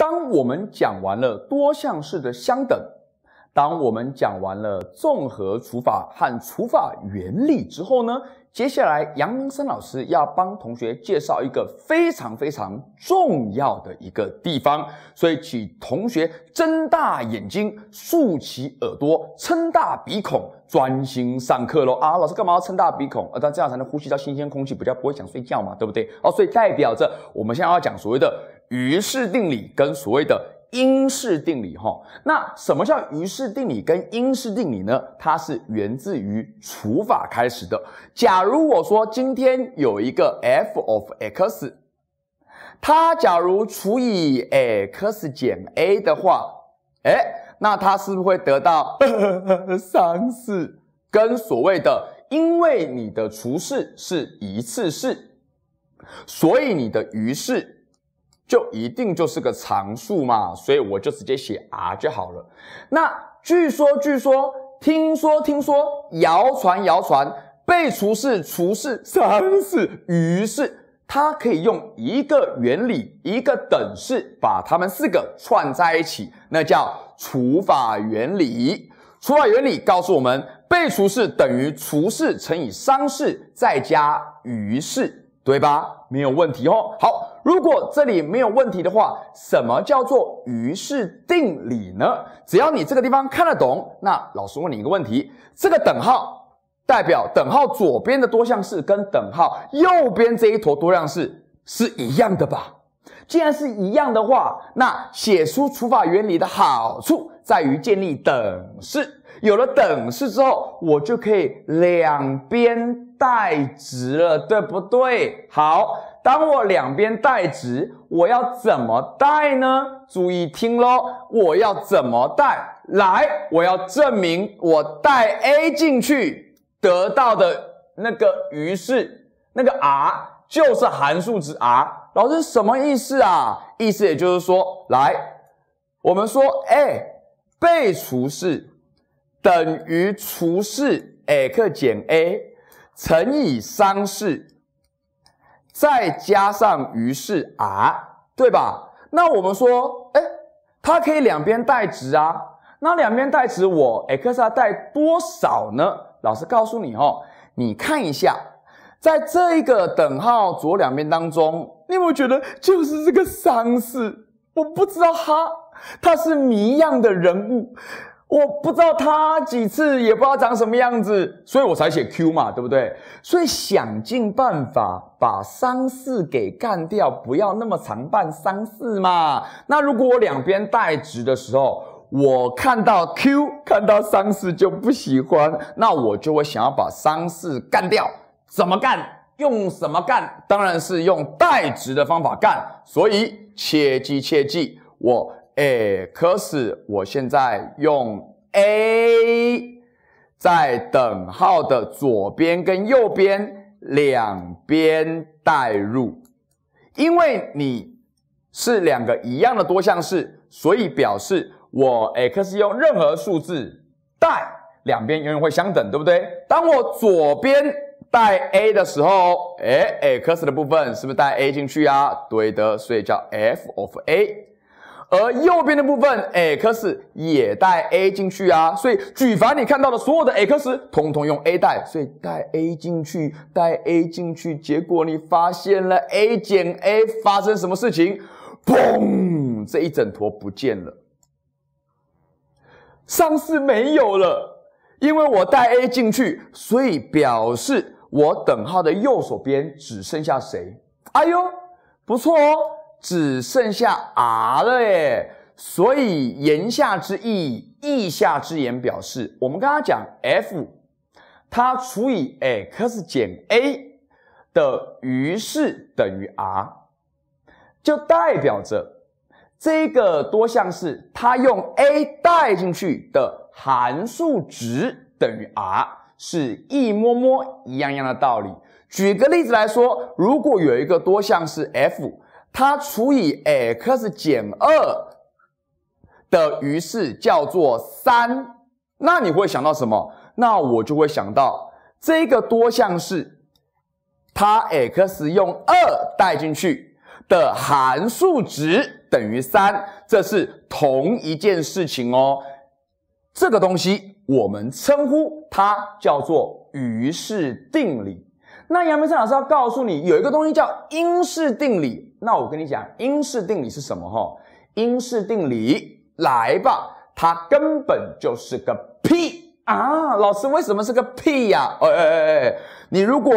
当我们讲完了多项式的相等，当我们讲完了综合除法和除法原理之后呢，接下来杨明生老师要帮同学介绍一个非常非常重要的一个地方，所以请同学睁大眼睛、竖起耳朵、撑大鼻孔，专心上课喽！啊，老师干嘛要撑大鼻孔？呃，但这样才能呼吸到新鲜空气，比较不会想睡觉嘛，对不对？哦，所以代表着我们现在要讲所谓的余式定理跟所谓的。因式定理，哈，那什么叫余式定理跟因式定理呢？它是源自于除法开始的。假如我说今天有一个 f of x，它假如除以 x 减 a 的话，哎，那它是不是会得到 三四？跟所谓的，因为你的除式是一次式，所以你的余式。就一定就是个常数嘛，所以我就直接写 r 就好了。那据说、据说、听说、听说、谣传、谣传，被除式、除式、三式，于是它可以用一个原理、一个等式，把它们四个串在一起，那叫除法原理。除法原理告诉我们，被除式等于除式乘以商式再加余式，对吧？没有问题哦。好。如果这里没有问题的话，什么叫做余式定理呢？只要你这个地方看得懂，那老师问你一个问题：这个等号代表等号左边的多项式跟等号右边这一坨多项式是一样的吧？既然是一样的话，那写出除法原理的好处在于建立等式。有了等式之后，我就可以两边代值了，对不对？好。当我两边代值，我要怎么代呢？注意听喽，我要怎么代？来，我要证明我代 a 进去得到的那个余式，那个 r 就是函数值 r。老师什么意思啊？意思也就是说，来，我们说 a 被除式等于除式 x 减 a 乘以商式。再加上余式 r，对吧？那我们说，哎，它可以两边代值啊。那两边代值，我 x 要代多少呢？老师告诉你哦，你看一下，在这一个等号左两边当中，你有没有觉得就是这个商式？我不知道他，他是谜一样的人物。我不知道他几次，也不知道长什么样子，所以我才写 Q 嘛，对不对？所以想尽办法把三四给干掉，不要那么常办三四嘛。那如果我两边代值的时候，我看到 Q 看到三四就不喜欢，那我就会想要把三四干掉。怎么干？用什么干？当然是用代值的方法干。所以切记切记，我。哎，x，我现在用 a 在等号的左边跟右边两边代入，因为你是两个一样的多项式，所以表示我 x 用任何数字代，两边永远会相等，对不对？当我左边带 a 的时候，哎，x 的部分是不是带 a 进去啊？对的，所以叫 f of a。而右边的部分 x 也带 a 进去啊，所以举凡你看到的所有的 x，通通用 a 带，所以带 a 进去，带 a 进去，结果你发现了 a 减 a 发生什么事情？嘣，这一整坨不见了，上式没有了，因为我带 a 进去，所以表示我等号的右手边只剩下谁？哎呦，不错哦。只剩下 r 了耶，所以言下之意，意下之言表示，我们刚刚讲 f，它除以 x 减 a 的余式等于 r，就代表着这个多项式它用 a 代进去的函数值等于 r，是一模模一样样的道理。举个例子来说，如果有一个多项式 f。它除以 x 减二的余式叫做三，那你会想到什么？那我就会想到这个多项式，它 x 用二代进去的函数值等于三，这是同一件事情哦。这个东西我们称呼它叫做余式定理。那杨明生老师要告诉你，有一个东西叫因式定理。那我跟你讲，因式定理是什么？哈，因式定理，来吧，它根本就是个屁啊！老师，为什么是个屁呀？哎哎哎哎，你如果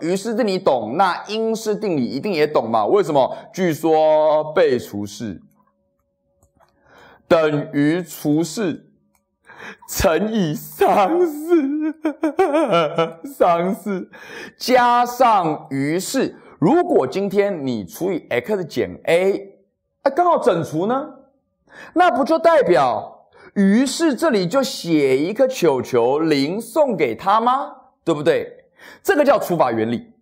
余式定理懂，那因式定理一定也懂嘛？为什么？据说被除式等于除式。乘以商式，商式加上余式。如果今天你除以 x 减 a，啊，刚好整除呢，那不就代表于是这里就写一个球球零送给他吗？对不对？这个叫除法原理，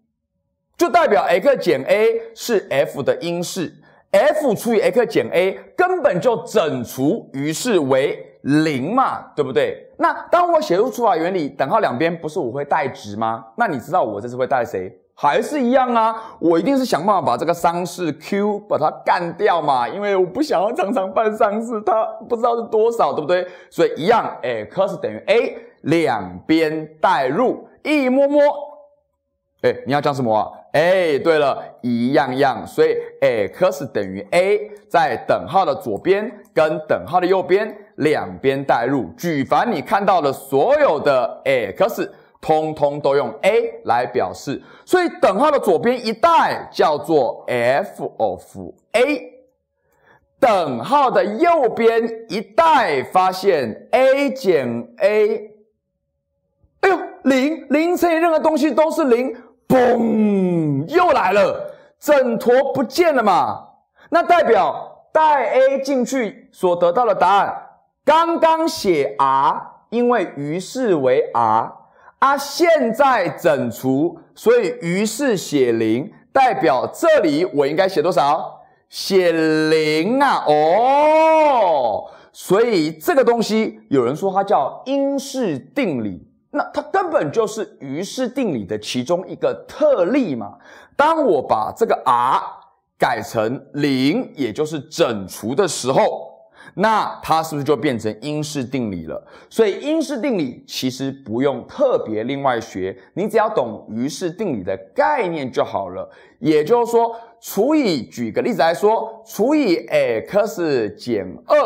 就代表 x 减 a 是 f 的因式，f 除以 x 减 a 根本就整除余式为。零嘛，对不对？那当我写入除法原理，等号两边不是我会带值吗？那你知道我这次会带谁？还是一样啊？我一定是想办法把这个商式 Q 把它干掉嘛，因为我不想要常常办商式，它不知道是多少，对不对？所以一样，x 等于 a，两边代入，一摸摸，哎，你要讲什么啊？哎，对了，一样样，所以 x 等于 a，在等号的左边跟等号的右边。两边代入，举凡你看到的所有的 x，通通都用 a 来表示，所以等号的左边一代叫做 f of a，等号的右边一代发现 a 减 a，哎呦，零零乘以任何东西都是零，嘣，又来了，整坨不见了嘛？那代表带 a 进去所得到的答案。刚刚写 r，因为余式为 r，啊，现在整除，所以余式写零，代表这里我应该写多少？写零啊！哦，所以这个东西有人说它叫因式定理，那它根本就是余式定理的其中一个特例嘛。当我把这个 r 改成零，也就是整除的时候。那它是不是就变成因式定理了？所以因式定理其实不用特别另外学，你只要懂余式定理的概念就好了。也就是说，除以，举个例子来说，除以 x 减二，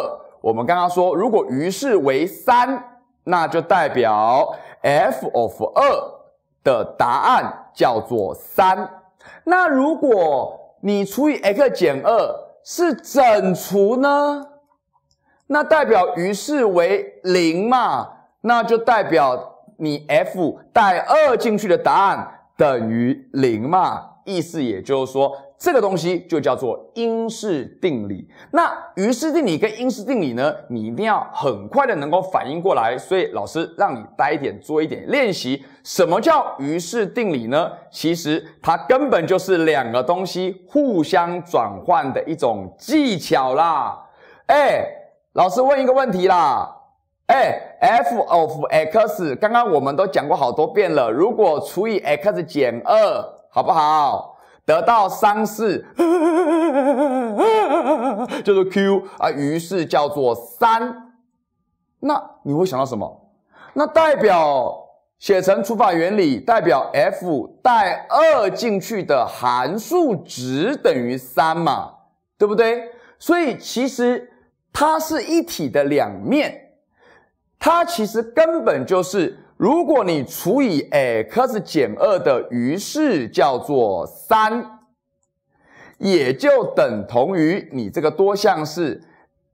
我们刚刚说，如果余式为三，那就代表 f of 二的答案叫做三。那如果你除以 x 减二是整除呢？那代表余式为零嘛？那就代表你 f 带二进去的答案等于零嘛？意思也就是说，这个东西就叫做因式定理。那余式定理跟因式定理呢，你一定要很快的能够反应过来。所以老师让你待一点，做一点练习。什么叫余式定理呢？其实它根本就是两个东西互相转换的一种技巧啦。哎。老师问一个问题啦，哎，f of x，刚刚我们都讲过好多遍了。如果除以 x 减二，好不好？得到三式，叫 做 q 啊，于是叫做三。那你会想到什么？那代表写成除法原理，代表 f 带二进去的函数值等于三嘛，对不对？所以其实。它是一体的两面，它其实根本就是，如果你除以 x 减二的余式叫做三，也就等同于你这个多项式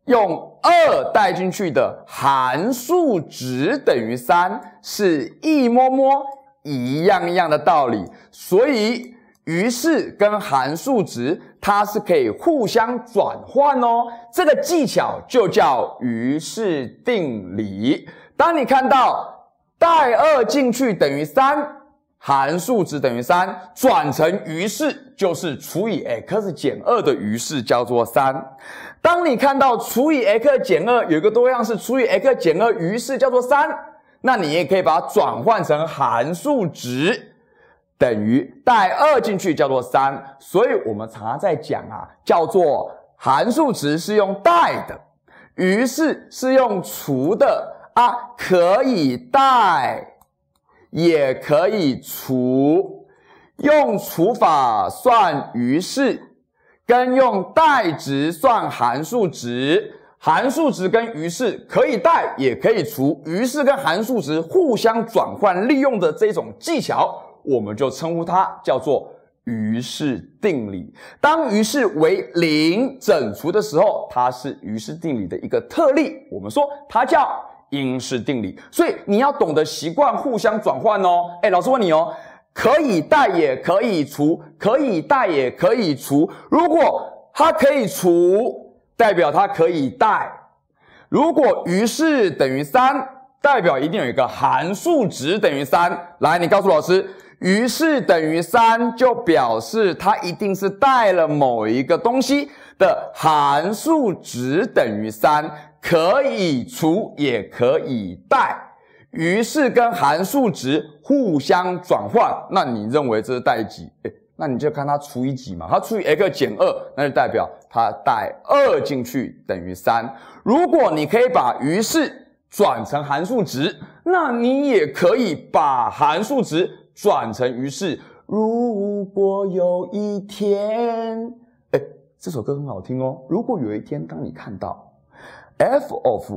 用二带进去的函数值等于三，是一模模一样一样的道理，所以。于是跟函数值它是可以互相转换哦，这个技巧就叫余式定理。当你看到带二进去等于三，函数值等于三，转成余式就是除以 x 减二的余式叫做三。当你看到除以 x 减二有一个多样式除以 x 减二余式叫做三，那你也可以把它转换成函数值。等于带二进去叫做三，所以我们常常在讲啊，叫做函数值是用代的，于是是用除的啊，可以代，也可以除，用除法算余是，跟用代值算函数值。函数值跟余式可以代也可以除，余式跟函数值互相转换利用的这种技巧，我们就称呼它叫做余式定理。当余式为零整除的时候，它是余式定理的一个特例，我们说它叫因式定理。所以你要懂得习惯互相转换哦。哎，老师问你哦，可以带也可以除，可以带也可以除，如果它可以除。代表它可以带，如果余式等于三，代表一定有一个函数值等于三。来，你告诉老师，于是等于三，就表示它一定是代了某一个东西的函数值等于三，可以除也可以代。于是跟函数值互相转换，那你认为这是代几？那你就看它除以几嘛，它除以 x 减二，那就代表它带二进去等于三。如果你可以把于是转成函数值，那你也可以把函数值转成于是。如果有一天，哎，这首歌很好听哦。如果有一天，当你看到 f of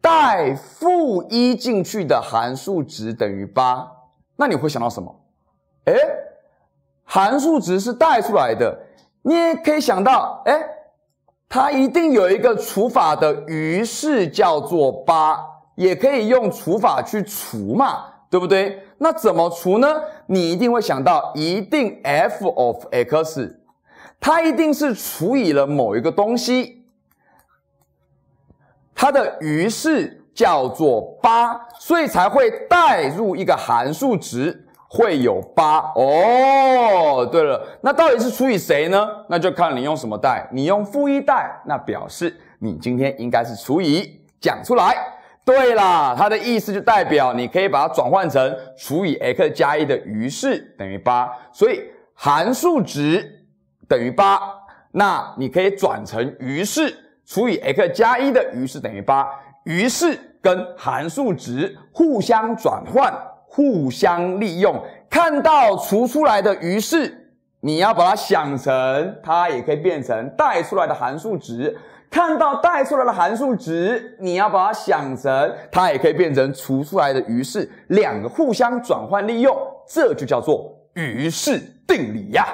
带负一进去的函数值等于八，那你会想到什么？哎？函数值是带出来的，你也可以想到，哎，它一定有一个除法的余式叫做八，也可以用除法去除嘛，对不对？那怎么除呢？你一定会想到，一定 f of x，它一定是除以了某一个东西，它的余式叫做八，所以才会代入一个函数值。会有八哦。对了，那到底是除以谁呢？那就看你用什么代。你用负一代，那表示你今天应该是除以讲出来。对啦，它的意思就代表你可以把它转换成除以 x 加一的余式等于八，所以函数值等于八，那你可以转成余式除以 x 加一的余式等于八，余式跟函数值互相转换。互相利用，看到除出来的余式，你要把它想成它也可以变成带出来的函数值；看到带出来的函数值，你要把它想成它也可以变成除出来的余式，两个互相转换利用，这就叫做余式定理呀。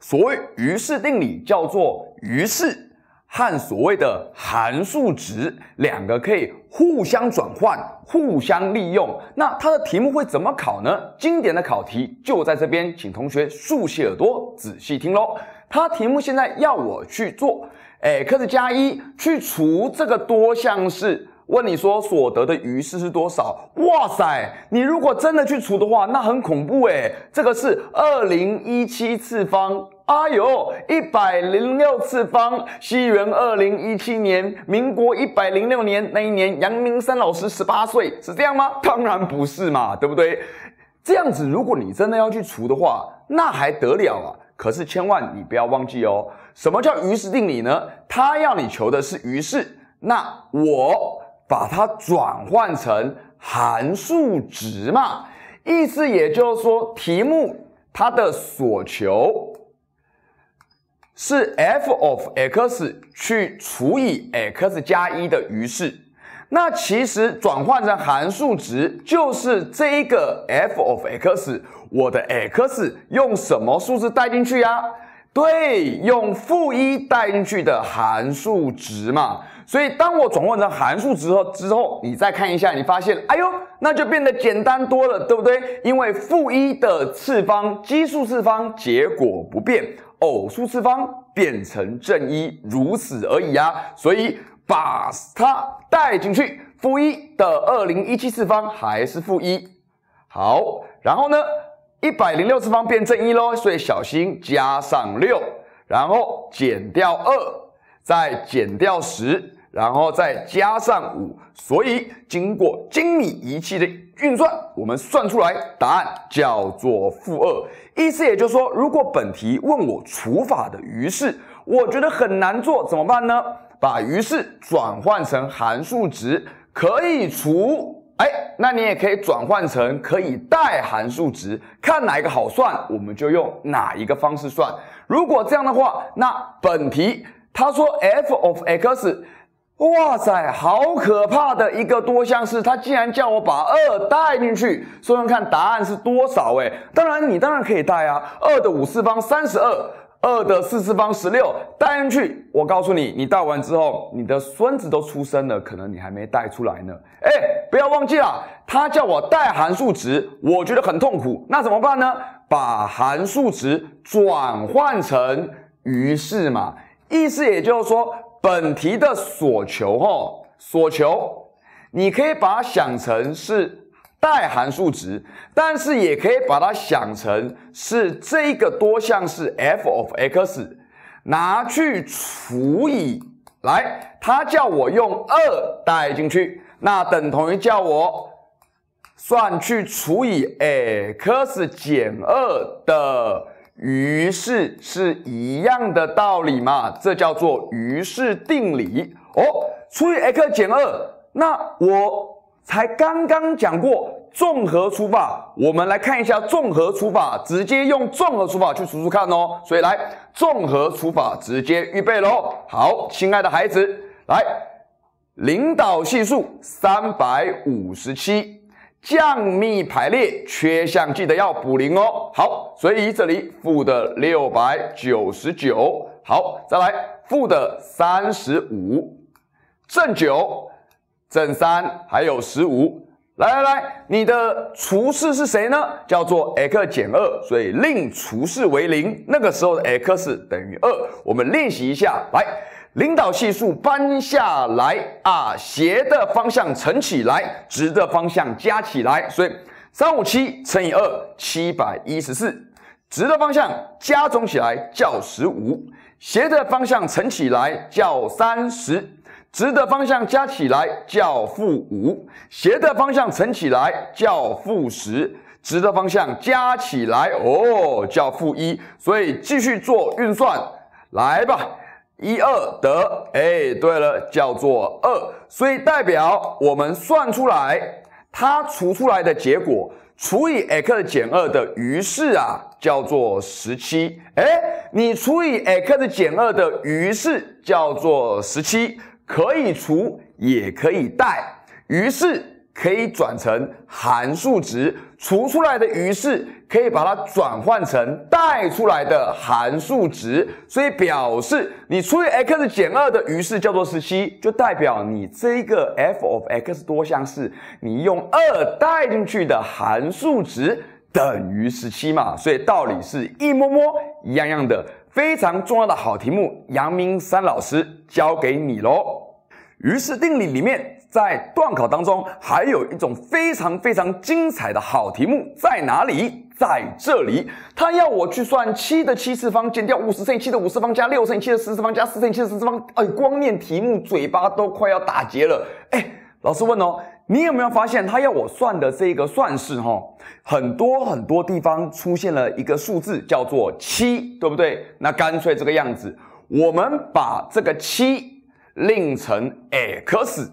所谓余式定理，叫做余式。和所谓的函数值两个可以互相转换、互相利用。那它的题目会怎么考呢？经典的考题就在这边，请同学竖起耳朵仔细听喽。它题目现在要我去做，x 加一去除这个多项式，问你说所得的余式是多少？哇塞，你如果真的去除的话，那很恐怖诶这个是二零一七次方。啊呦，一百零六次方，西元二零一七年，民国一百零六年那一年，杨明山老师十八岁，是这样吗？当然不是嘛，对不对？这样子，如果你真的要去除的话，那还得了啊？可是千万你不要忘记哦，什么叫余式定理呢？它要你求的是余式，那我把它转换成函数值嘛，意思也就是说，题目它的所求。是 f of x 去除以 x 加一的余式，那其实转换成函数值就是这一个 f of x，我的 x 用什么数字代进去呀？对，用负一代进去的函数值嘛。所以当我转换成函数值后之后，你再看一下，你发现，哎呦，那就变得简单多了，对不对？因为负一的次方，奇数次方，结果不变。偶数次方变成正一，如此而已啊！所以把它带进去，负一的二零一七次方还是负一。好，然后呢，一百零六次方变正一喽，所以小心加上六，然后减掉二，再减掉十。然后再加上五，所以经过精密仪器的运算，我们算出来答案叫做负二。意思也就是说，如果本题问我除法的余式，我觉得很难做，怎么办呢？把余式转换成函数值，可以除，哎，那你也可以转换成可以代函数值，看哪一个好算，我们就用哪一个方式算。如果这样的话，那本题他说 f of x。哇塞，好可怕的一个多项式，他竟然叫我把二带进去，说说看答案是多少？哎，当然你当然可以带啊，二的五次方三十二，二的四次方十六，带进去。我告诉你，你带完之后，你的孙子都出生了，可能你还没带出来呢。哎，不要忘记了，他叫我带函数值，我觉得很痛苦，那怎么办呢？把函数值转换成余式嘛，意思也就是说。本题的所求，哈，所求，你可以把它想成是代函数值，但是也可以把它想成是这个多项式 f of x 拿去除以，来，他叫我用二代进去，那等同于叫我算去除以 x 减二的。于是是一样的道理嘛，这叫做于是定理哦。除以 x 减二，那我才刚刚讲过综合除法，我们来看一下综合除法，直接用综合除法去除除看哦。所以来综合除法，直接预备喽。好，亲爱的孩子，来领导系数三百五十七。降幂排列缺项记得要补零哦。好，所以这里负的六百九十九。好，再来负的三十五，正九，正三，还有十五。来来来，你的除式是谁呢？叫做 x 减二，所以令除式为零。那个时候的 x 等于二。我们练习一下，来。领导系数搬下来啊，斜的方向乘起来，直的方向加起来，所以三五七乘以二，七百一十四。直的方向加总起来叫十五，斜的方向乘起来叫三十，直的方向加起来叫负五，斜的方向乘起来叫负十，直的方向加起来哦叫负一。所以继续做运算，来吧。一二得，哎，对了，叫做二，所以代表我们算出来，它除出来的结果除以 x 减二的余式啊，叫做十七。哎，你除以 x 减二的余式叫做十七，可以除也可以代，余式。可以转成函数值，除出来的余式可以把它转换成代出来的函数值，所以表示你除以 x 减二的余式叫做十七，就代表你这个 f of x 多项式，你用二代进去的函数值等于十七嘛，所以道理是一模模一样样的，非常重要的好题目，杨明山老师教给你喽。于是定理里面。在段考当中，还有一种非常非常精彩的好题目在哪里？在这里，他要我去算七的七次方减掉五十乘以七的五次方加六乘以七的十次方加四乘以七的十次方。哎，光念题目嘴巴都快要打结了。哎，老师问哦，你有没有发现他要我算的这个算式哈，很多很多地方出现了一个数字叫做七，对不对？那干脆这个样子，我们把这个七令成 x。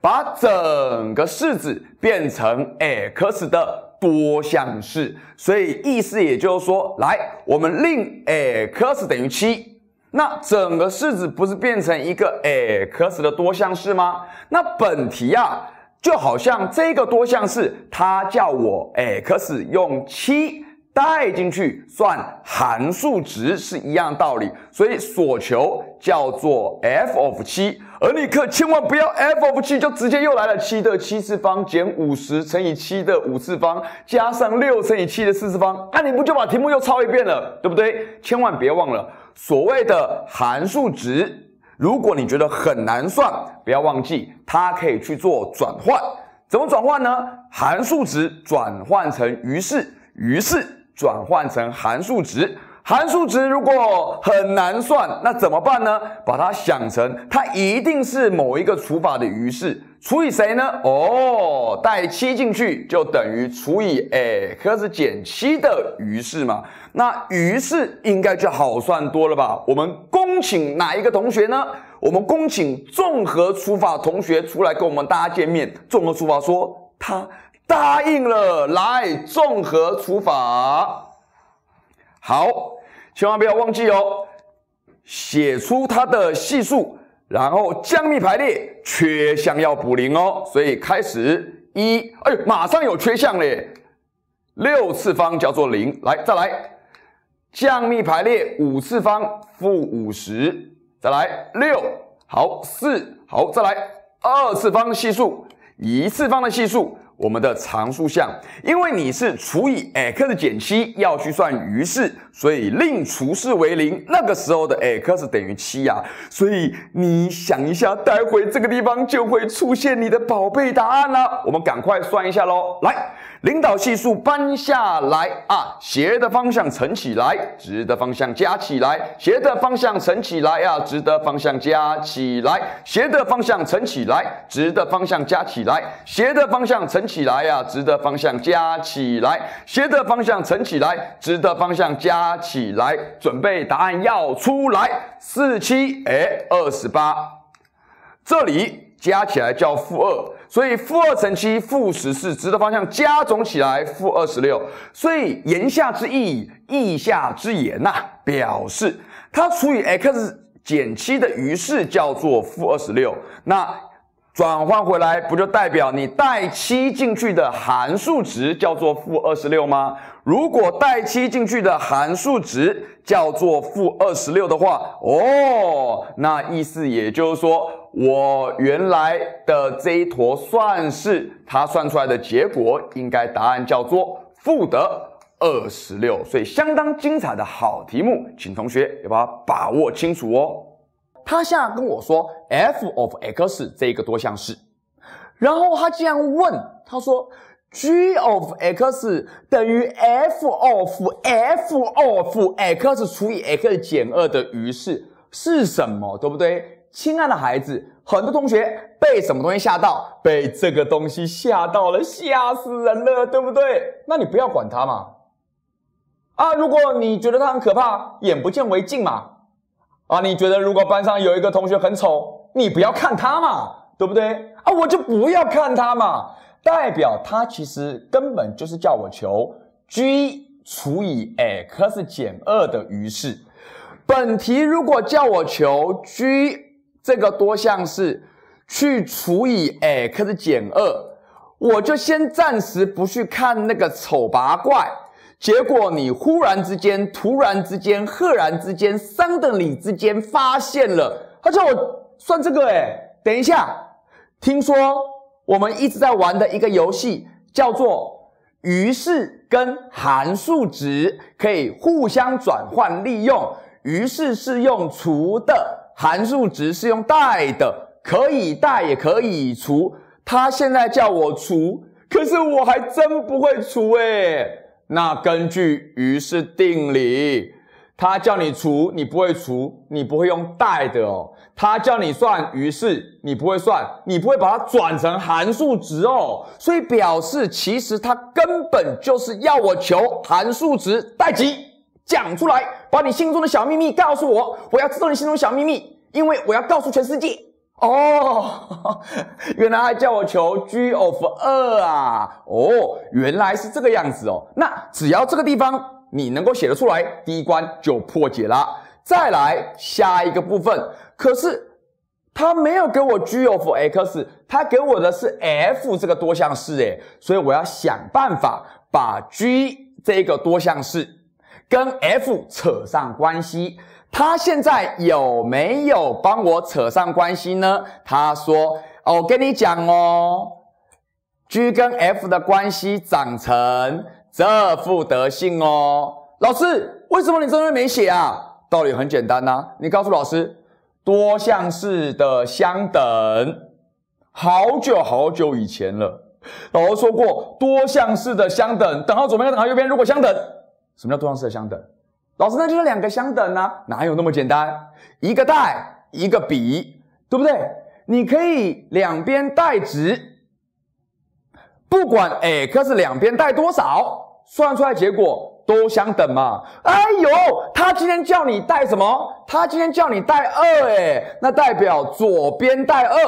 把整个式子变成 x 的多项式，所以意思也就是说，来，我们令 x 等于七，那整个式子不是变成一个 x 的多项式吗？那本题啊，就好像这个多项式，它叫我 x 用七。带进去算函数值是一样道理，所以所求叫做 f of 七，而你可千万不要 f of 七就直接又来了七的七次方减五十乘以七的五次方加上六乘以七的四次方，那你不就把题目又抄一遍了，对不对？千万别忘了所谓的函数值，如果你觉得很难算，不要忘记它可以去做转换，怎么转换呢？函数值转换成余式，余式。转换成函数值，函数值如果很难算，那怎么办呢？把它想成它一定是某一个除法的余式，除以谁呢？哦，带七进去就等于除以 x 减七的余式嘛。那余式应该就好算多了吧？我们恭请哪一个同学呢？我们恭请综合除法同学出来跟我们大家见面。综合除法说他答应了，来综合除法。好，千万不要忘记哦，写出它的系数，然后降幂排列，缺项要补零哦。所以开始一，哎，马上有缺项嘞。六次方叫做零，来再来，降幂排列五次方负五十，再来六，好四，好再来二次方系数，一次方的系数。我们的常数项，因为你是除以 x 减七要去算余式，所以令除式为零。那个时候的 x 等于七呀，所以你想一下，待会这个地方就会出现你的宝贝答案了。我们赶快算一下喽，来。领导系数搬下来啊，斜的方向乘起来，直的方向加起来，斜的方向乘起来呀，直的方向加起来，斜的方向乘起来，直的方向加起来，斜的方向乘起来呀，直的方向加起来，斜的方向乘起来，直的方向加加起来，准备答案要出来，四七哎二十八，这里加起来叫负二。所以负二乘七负十四，直的方向加总起来负二十六。所以言下之意，意下之言呐，表示它除以 x 减七的余式叫做负二十六。那转换回来不就代表你带七进去的函数值叫做负二十六吗？如果带七进去的函数值叫做负二十六的话，哦，那意思也就是说。我原来的这一坨算式，它算出来的结果应该答案叫做负的二十六，所以相当精彩的好题目，请同学要把它把握清楚哦。他现在跟我说 f of x 这一个多项式，然后他这样问，他说 g of x 等于 f of f of x 除以 x 减二的余式是什么？对不对？亲爱的孩子，很多同学被什么东西吓到？被这个东西吓到了，吓死人了，对不对？那你不要管它嘛。啊，如果你觉得它很可怕，眼不见为净嘛。啊，你觉得如果班上有一个同学很丑，你不要看他嘛，对不对？啊，我就不要看他嘛，代表他其实根本就是叫我求 g 除以 x 减二的余式。本题如果叫我求 g。这个多项式去除以 x 减二，我就先暂时不去看那个丑八怪。结果你忽然之间、突然之间、赫然之间、三等里之间发现了，他叫我算这个。哎，等一下，听说我们一直在玩的一个游戏叫做余式跟函数值可以互相转换利用，余式是用除的。函数值是用代的，可以代也可以除。他现在叫我除，可是我还真不会除诶。那根据余式定理，他叫你除，你不会除，你不会用代的哦。他叫你算余式，你不会算，你不会把它转成函数值哦。所以表示其实他根本就是要我求函数值代几。讲出来，把你心中的小秘密告诉我，我要知道你心中的小秘密，因为我要告诉全世界。哦，原来还叫我求 g of 二啊！哦，原来是这个样子哦。那只要这个地方你能够写得出来，第一关就破解了。再来下一个部分，可是他没有给我 g of x，他给我的是 f 这个多项式，诶，所以我要想办法把 g 这个多项式。跟 f 扯上关系，他现在有没有帮我扯上关系呢？他说：“我跟你讲哦，g 跟 f 的关系长成这副德性哦。”老师，为什么你这边没写啊？道理很简单呐，你告诉老师，多项式的相等，好久好久以前了，老师说过，多项式的相等，等号左边跟等号右边如果相等。什么叫多项式的相等？老师，那就是两个相等呢？哪有那么简单？一个带，一个比，对不对？你可以两边带值，不管 x 两边带多少，算出来结果都相等嘛。哎呦，他今天叫你带什么？他今天叫你带二，哎，那代表左边带二，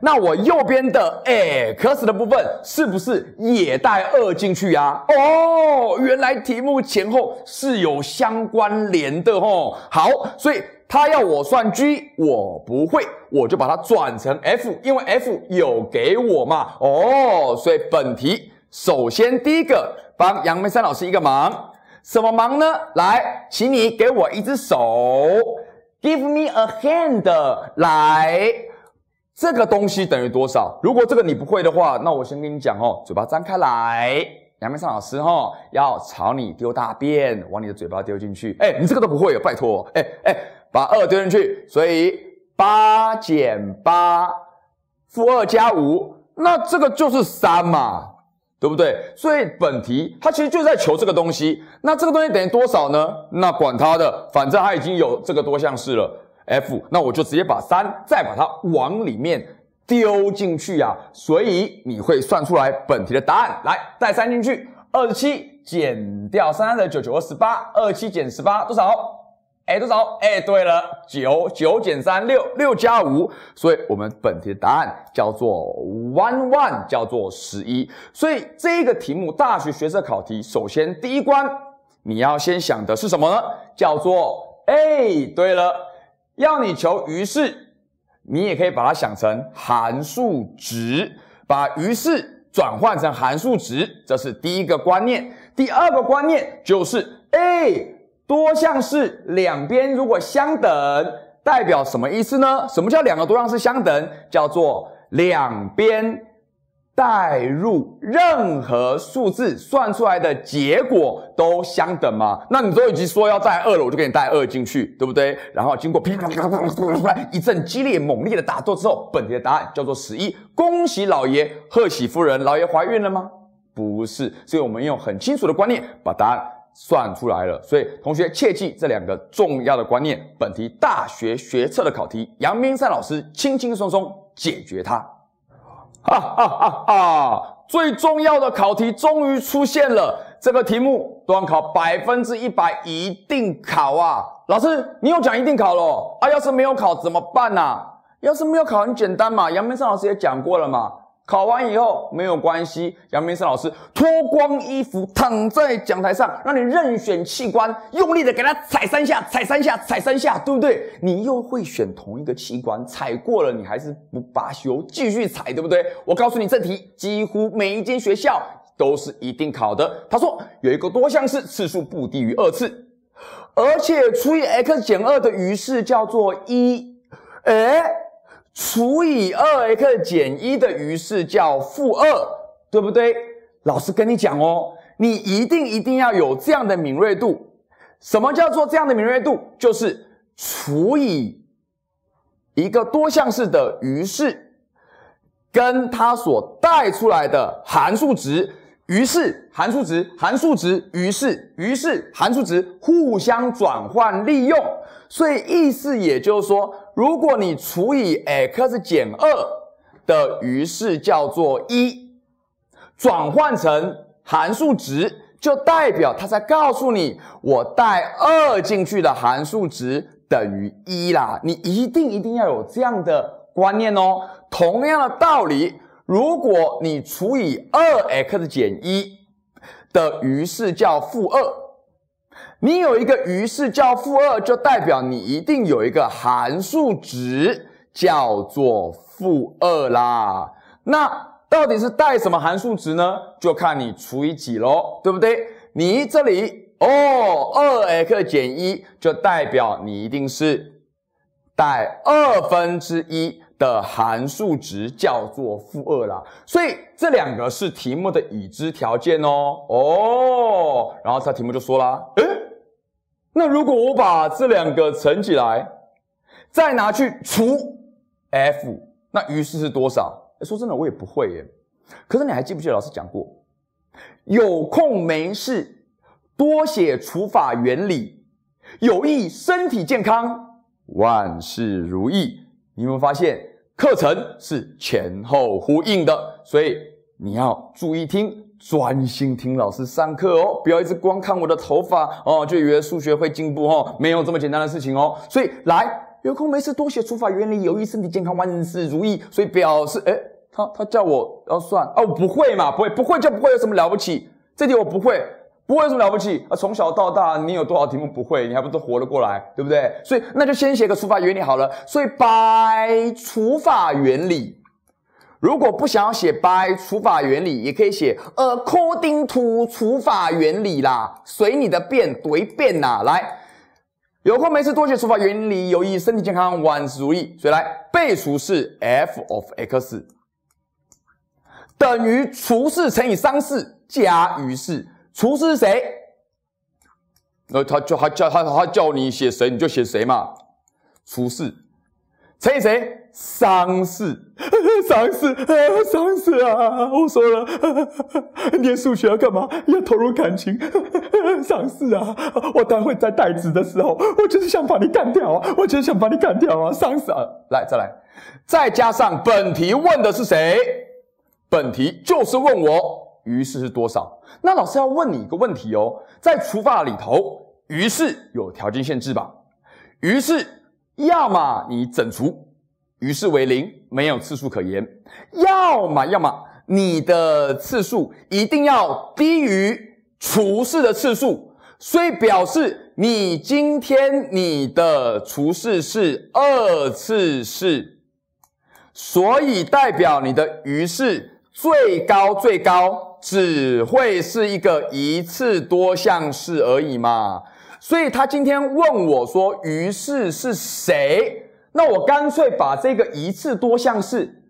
那我右边的 x 的部分是不是也带二进去呀？哦，原来题目前后是有相关联的哦。好，所以。他要我算 g，我不会，我就把它转成 f，因为 f 有给我嘛。哦，所以本题首先第一个帮杨梅山老师一个忙，什么忙呢？来，请你给我一只手，give me a hand。来，这个东西等于多少？如果这个你不会的话，那我先跟你讲哦，嘴巴张开来，杨梅山老师哈要朝你丢大便，往你的嘴巴丢进去。哎，你这个都不会，拜托，哎哎。把二丢进去，所以八减八，负二加五，那这个就是三嘛，对不对？所以本题它其实就在求这个东西。那这个东西等于多少呢？那管它的，反正它已经有这个多项式了，f，那我就直接把三再把它往里面丢进去呀。所以你会算出来本题的答案。来，带三进去，二十七减掉三三的九九二十八，二七减十八多少？哎，多少？哎，对了，九九减三六六加五，所以我们本题的答案叫做 one one，叫做十一。所以这个题目大学学测考题，首先第一关你要先想的是什么呢？叫做哎，对了，要你求余式，你也可以把它想成函数值，把余式转换成函数值，这是第一个观念。第二个观念就是哎。多项式两边如果相等，代表什么意思呢？什么叫两个多项式相等？叫做两边代入任何数字算出来的结果都相等嘛？那你都已经说要带二了，我就给你带二进去，对不对？然后经过噼啪啪啪啪啪一阵激烈猛烈的打斗之后，本题的答案叫做十一。恭喜老爷，贺喜夫人，老爷怀孕了吗？不是，所以我们用很清楚的观念把答案。算出来了，所以同学切记这两个重要的观念。本题大学学测的考题，杨明善老师轻轻松松解决它。哈哈哈哈！最重要的考题终于出现了，这个题目端考百分之一百一定考啊！老师，你有讲一定考了啊？要是没有考怎么办呢？要是没有考很简单嘛，杨明善老师也讲过了嘛。考完以后没有关系，杨明生老师脱光衣服躺在讲台上，让你任选器官，用力的给他踩三下，踩三下，踩三下，对不对？你又会选同一个器官，踩过了你还是不罢休，继续踩，对不对？我告诉你，这题几乎每一间学校都是一定考的。他说有一个多项式，次数不低于二次，而且除以 x 减二的余式叫做一，哎。除以二 x 减一的余式叫负二，对不对？老师跟你讲哦，你一定一定要有这样的敏锐度。什么叫做这样的敏锐度？就是除以一个多项式的余式，跟它所带出来的函数值，余式函数值，函数值余式，余式函数值互相转换利用。所以意思也就是说。如果你除以 x 减二的余式叫做一，转换成函数值，就代表它在告诉你，我带二进去的函数值等于一啦。你一定一定要有这样的观念哦。同样的道理，如果你除以二 x 减一的余式叫负二。你有一个余式叫负二，就代表你一定有一个函数值叫做负二啦。那到底是带什么函数值呢？就看你除以几喽，对不对？你这里哦，二 x 减一就代表你一定是带二分之一的函数值叫做负二啦。所以这两个是题目的已知条件哦。哦，然后这题目就说啦，诶那如果我把这两个乘起来，再拿去除 f，那余式是多少？说真的，我也不会耶。可是你还记不记得老师讲过，有空没事多写除法原理，有益身体健康，万事如意。你有没有发现课程是前后呼应的？所以你要注意听。专心听老师上课哦，不要一直光看我的头发哦，就以为数学会进步哦，没有这么简单的事情哦。所以来，有空没事多写除法原理，有益身体健康，万事如意。所以表示，哎，他他叫我要算哦，不会嘛，不会，不会就不会，有什么了不起？这题我不会。不会有什么了不起啊！从小到大，你有多少题目不会？你还不都活了过来，对不对？所以那就先写个除法原理好了。所以 by 除法原理，如果不想要写 by 除法原理，也可以写 according to 除法原理啦，随你的便，随便呐。来，有空没事多写除法原理，有益身体健康，万事如意。所以来被除式 f of x 等于除式乘以商式加余式。除式是谁？那他就他叫他他叫你写谁，你就写谁嘛。除式乘以谁？丧事，丧事，丧事啊！我说了，念数学要干嘛？要投入感情。丧事啊！我待会在代职的时候，我就是想把你干掉啊！我就是想把你干掉啊！丧事啊！来，再来，再加上本题问的是谁？本题就是问我。余式是多少？那老师要问你一个问题哦，在除法里头，余是有条件限制吧？余是要么你整除，余式为零，没有次数可言；要么要么你的次数一定要低于除式的次数，所以表示你今天你的除式是二次式，所以代表你的余式最高最高。只会是一个一次多项式而已嘛，所以他今天问我说，于是是谁？那我干脆把这个一次多项式，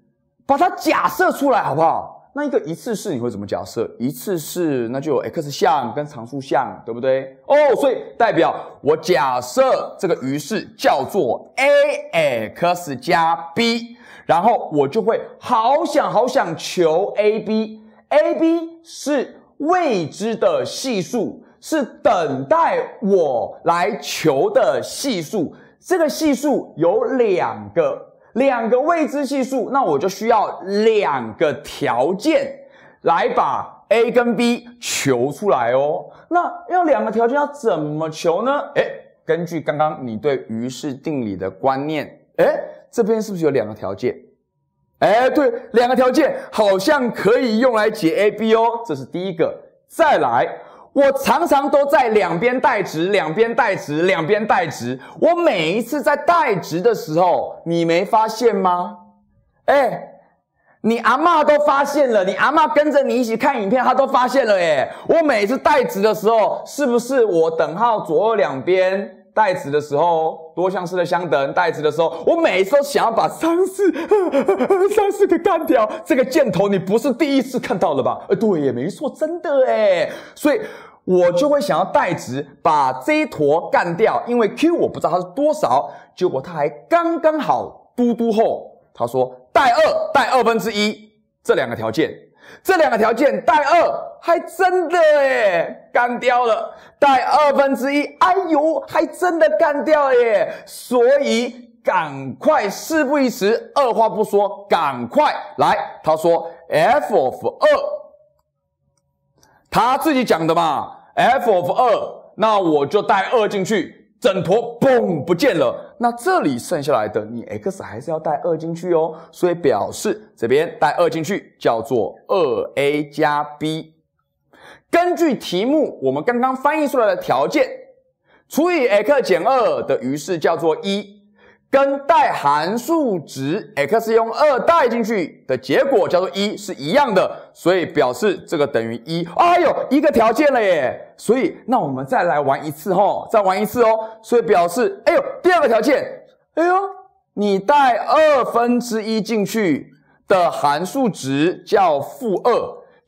把它假设出来好不好？那一个一次式你会怎么假设？一次式那就有 x 项跟常数项，对不对？哦，所以代表我假设这个余式叫做 a x 加 b，然后我就会好想好想求 a b。a、b 是未知的系数，是等待我来求的系数。这个系数有两个，两个未知系数，那我就需要两个条件来把 a 跟 b 求出来哦。那要两个条件要怎么求呢？哎，根据刚刚你对余式定理的观念，哎，这边是不是有两个条件？哎，对，两个条件好像可以用来解 a b 哦，这是第一个。再来，我常常都在两边代值，两边代值，两边代值。我每一次在代值的时候，你没发现吗？哎，你阿妈都发现了，你阿妈跟着你一起看影片，她都发现了。哎。我每次代值的时候，是不是我等号左右两边？代词的时候，多项式的相等；代词的时候，我每次都想要把三四三四给干掉。这个箭头你不是第一次看到了吧？呃，对，也没错，真的哎。所以我就会想要代值把这一坨干掉，因为 q 我不知道它是多少，结果它还刚刚好嘟嘟后，他说代二代二分之一这两个条件。这两个条件带二，还真的诶干掉了，带二分之一，哎呦，还真的干掉耶！所以赶快，事不宜迟，二话不说，赶快来。他说 f of 二，他自己讲的嘛，f of 二，那我就带二进去。整坨嘣不见了，那这里剩下来的你 x 还是要带二进去哦，所以表示这边带二进去叫做二 a 加 b。根据题目我们刚刚翻译出来的条件，除以 x 减二的余式叫做一。跟带函数值 x 用二代进去的结果叫做一是一样的，所以表示这个等于一。哎呦，一个条件了耶！所以那我们再来玩一次吼，再玩一次哦。所以表示，哎呦，第二个条件，哎呦，你带二分之一进去的函数值叫负二，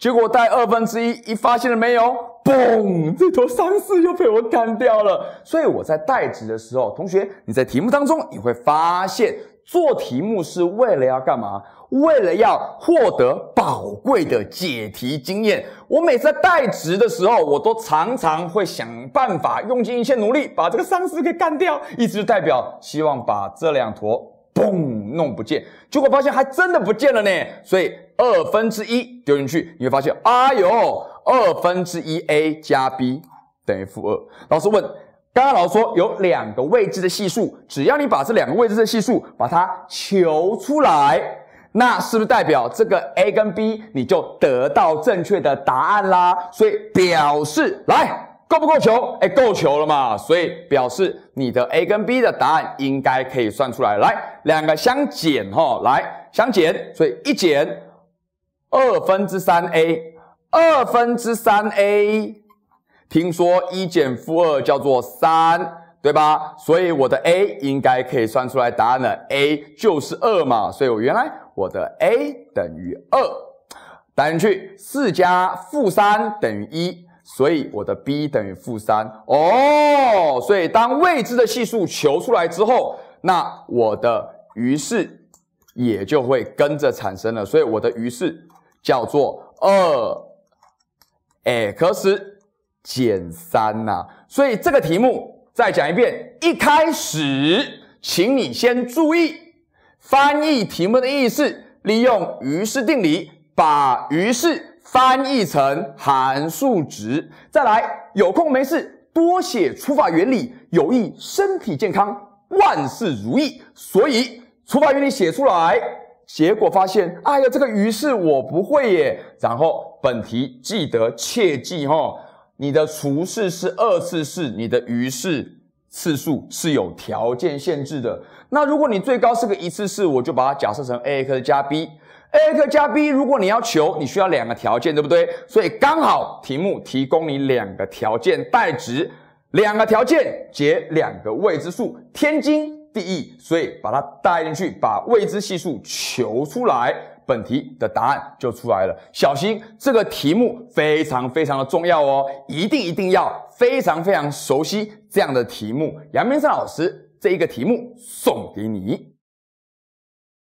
结果带二分之一，一发现了没有？嘣！这坨三四又被我干掉了。所以我在代值的时候，同学你在题目当中你会发现，做题目是为了要干嘛？为了要获得宝贵的解题经验。我每次在代值的时候，我都常常会想办法，用尽一切努力把这个三四给干掉，一直代表希望把这两坨嘣弄不见，结果发现还真的不见了呢。所以二分之一丢进去，你会发现，哎呦，二分之一 a 加 b 等于负二。老师问，刚刚老师说有两个未知的系数，只要你把这两个未知的系数把它求出来。那是不是代表这个 A 跟 B 你就得到正确的答案啦？所以表示来够不够球？哎，够球了嘛？所以表示你的 A 跟 B 的答案应该可以算出来。来，两个相减哈，来相减，所以一减二分之三 A，二分之三 A，听说一减负二叫做三。对吧？所以我的 a 应该可以算出来答案了，a 就是二嘛。所以我原来我的 a 等于二，打进去四加负三等于一，所以我的 b 等于负三。哦，所以当未知的系数求出来之后，那我的余式也就会跟着产生了。所以我的余式叫做二 x 减三呐。所以这个题目。再讲一遍，一开始，请你先注意翻译题目的意思，利用余式定理把余式翻译成函数值。再来，有空没事多写除法原理，有益身体健康，万事如意。所以除法原理写出来，结果发现，哎呀，这个余式我不会耶。然后本题记得切记哈。你的除式是二次式，你的余式次数是有条件限制的。那如果你最高是个一次式，我就把它假设成 ax 加 b a 加 b，如果你要求，你需要两个条件，对不对？所以刚好题目提供你两个条件代值，两个条件解两个未知数，天经地义。所以把它带进去，把未知系数求出来。本题的答案就出来了，小心这个题目非常非常的重要哦，一定一定要非常非常熟悉这样的题目。杨明生老师这一个题目送给你。